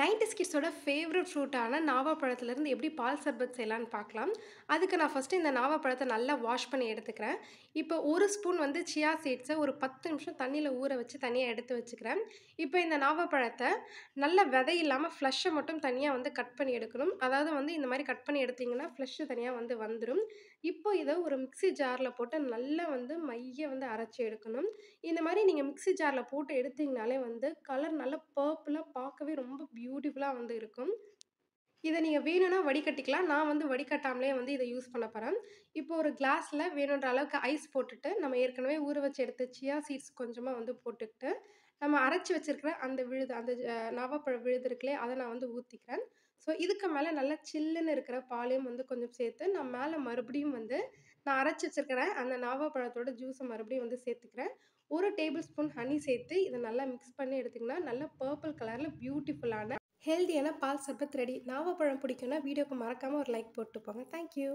Nineties கிட்ஸோட favourite ஃப்ரூட்டான நாவப்பழத்துலேருந்து எப்படி பால் சர்பத் செய்யலான்னு பார்க்கலாம். அதுக்கு நான் ஃபஸ்ட்டு இந்த நாவப்பழத்தை நல்லா வாஷ் பண்ணி எடுத்துக்கிறேன். இப்போ ஒரு ஸ்பூன் வந்து சியா சீட்ஸை ஒரு பத்து நிமிஷம் தண்ணியில் ஊற வச்சு தனியாக எடுத்து வச்சுக்கிறேன். இப்போ இந்த நாவப்பழத்தை நல்ல விதை இல்லாமல் ஃப்ளஷ்ஷை மட்டும் தனியாக வந்து கட் பண்ணி எடுக்கணும். அதாவது வந்து இந்த மாதிரி கட் பண்ணி எடுத்திங்கன்னா ஃப்ளஷ்ஷு தனியாக வந்து வந்துடும் இப்போ இதை ஒரு மிக்ஸி ஜாரில் போட்டு நல்லா வந்து மைய வந்து அரைச்சி எடுக்கணும். இந்த மாதிரி நீங்கள் மிக்ஸி ஜாரில் போட்டு எடுத்தீங்கனாலே வந்து கலர் நல்லா பர்ப்புலாக பார்க்கவே ரொம்ப பியூட்டிஃபுல்லாக வந்து இருக்கும். இதை நீங்கள் வேணும்னா வடிகட்டிக்கலாம். நான் வந்து வடிகட்டாமலே வந்து இதை யூஸ் பண்ண போகிறேன் இப்போ ஒரு கிளாஸில் வேணுன்ற அளவுக்கு ஐஸ் போட்டுட்டு நம்ம ஏற்கனவே ஊற வச்சு எடுத்து சியா சீட்ஸ் கொஞ்சமாக வந்து போட்டுக்கிட்டு நம்ம அரைச்சி வச்சுருக்கிற அந்த விழுது அந்த அஹ், நவாப்பழ விழுது இருக்குல்லையே அதை நான் வந்து ஊற்றிக்கிறேன் ஸோ இதுக்கு மேலே நல்லா சில்லுன்னு இருக்கிற பாலையும் வந்து கொஞ்சம் சேர்த்து நான் மேலே மறுபடியும் வந்து நான் அரைச்சி வச்சுருக்கிறேன். அந்த நாவப்பழத்தோட ஜூஸை மறுபடியும் வந்து சேர்த்துக்கிறேன். ஒரு டேபிள் ஸ்பூன் ஹனி சேர்த்து இதை நல்லா மிக்ஸ் பண்ணி எடுத்திங்கன்னா நல்லா பர்பிள் கலரில் பியூட்டிஃபுல்லான ஹெல்தியான பால் சர்பத் ரெடி நாவப்பழம் பிடிக்கும்னா வீடியோக்கு மறக்காமல் ஒரு லைக் போட்டு போங்க. தேங்க்யூ